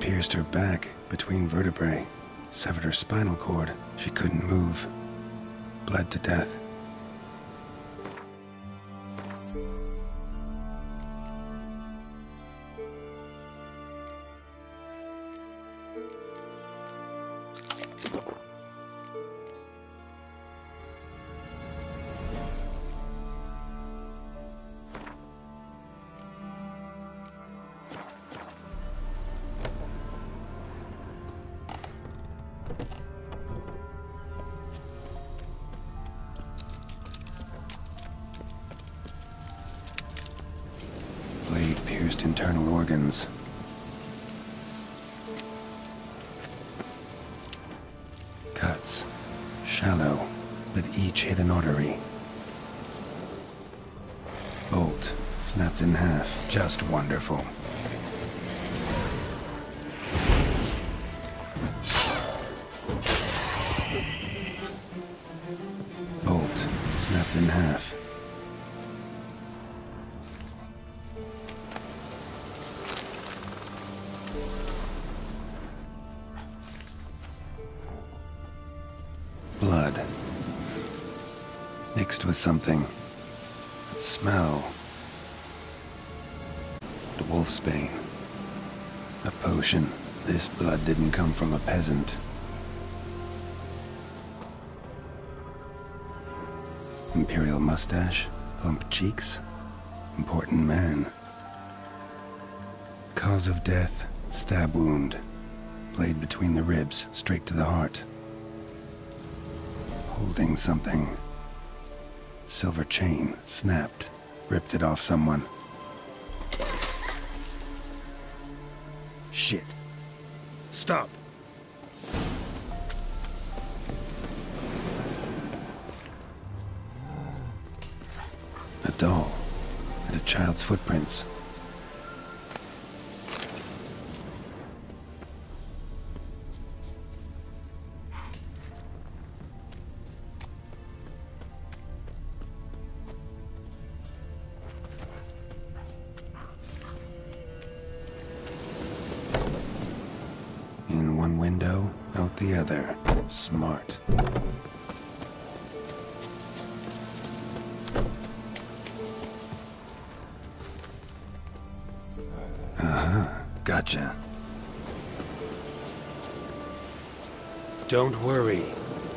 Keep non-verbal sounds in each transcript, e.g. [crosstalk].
pierced her back between vertebrae, severed her spinal cord. She couldn't move. Bled to death. Pierced internal organs. Cuts. Shallow, but each hit an artery. Bolt snapped in half. Just wonderful. Bolt snapped in half. Mixed with something. That Smell. The wolfsbane. A potion. This blood didn't come from a peasant. Imperial mustache, plump cheeks. Important man. Cause of death, stab wound. Blade between the ribs, straight to the heart holding something. Silver chain snapped, ripped it off someone. Shit. Stop. A doll and a child's footprints. The other. Smart. Uh-huh. Gotcha. Don't worry.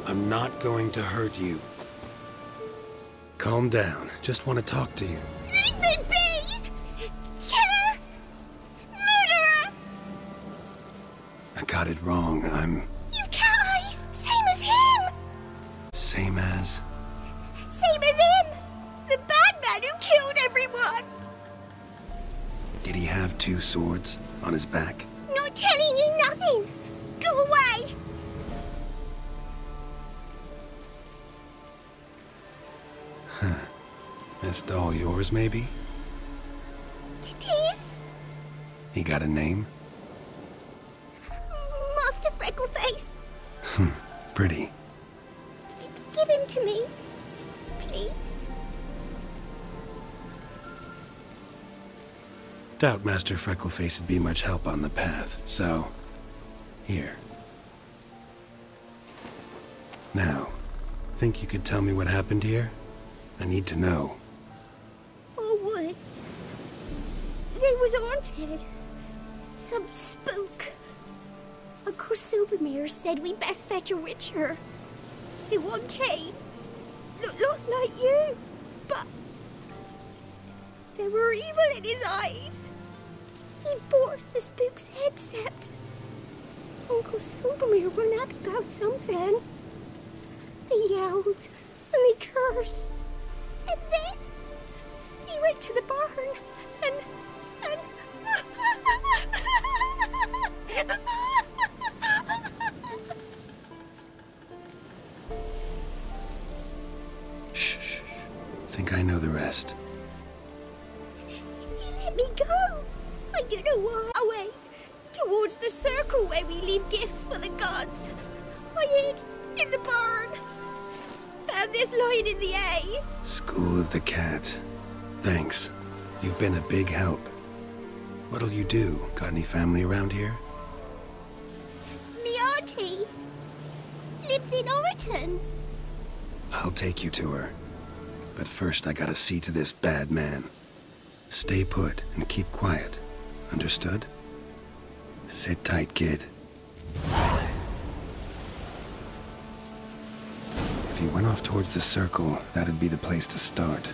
I'm not going to hurt you. Calm down. Just want to talk to you. Leave me be! Killer! Murderer! I got it wrong. I'm same as. Same as him! The bad man who killed everyone! Did he have two swords on his back? Not telling you nothing! Go away! Huh. This doll yours, maybe? It is He got a name? [laughs] Master Freckleface. Hmm, pretty. Doubt Master Freckleface would be much help on the path, so. Here. Now, think you could tell me what happened here? I need to know. Oh, woods. They was haunted. Some spook. Uncle Silvermere said we best fetch a witcher. So one came. Look, looks like you, but there were evil in his eyes. He the spook's headset. Uncle Silvermere were happy about something. They yelled and they cursed. And then he went to the barn and and shh. Think I know the rest. Don't know why. Away towards the circle where we leave gifts for the gods. I hid in the barn. Found this line in the A. School of the Cat. Thanks. You've been a big help. What'll you do? Got any family around here? she? Lives in Oreton. I'll take you to her. But first I gotta see to this bad man. Stay put and keep quiet. Understood? Sit tight, kid. If you went off towards the circle, that'd be the place to start.